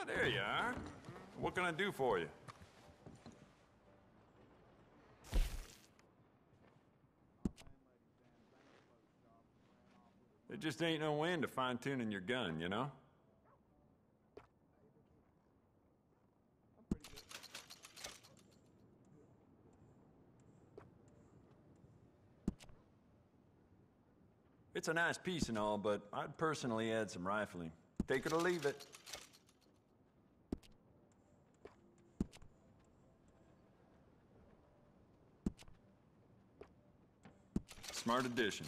Ah, there you are. What can I do for you? There just ain't no end to fine-tuning your gun, you know? It's a nice piece and all, but I'd personally add some rifling. Take it or leave it. Smart addition.